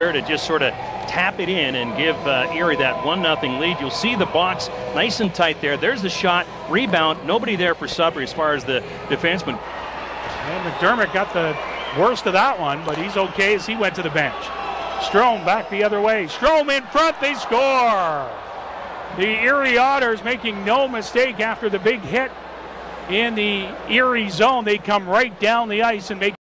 there to just sort of tap it in and give uh, Erie that 1 0 lead. You'll see the box nice and tight there. There's the shot, rebound. Nobody there for Sudbury as far as the defenseman. And McDermott got the worst of that one, but he's okay as he went to the bench. Strome back the other way. Strome in front, they score. The Erie Otters making no mistake after the big hit in the Erie zone. They come right down the ice and make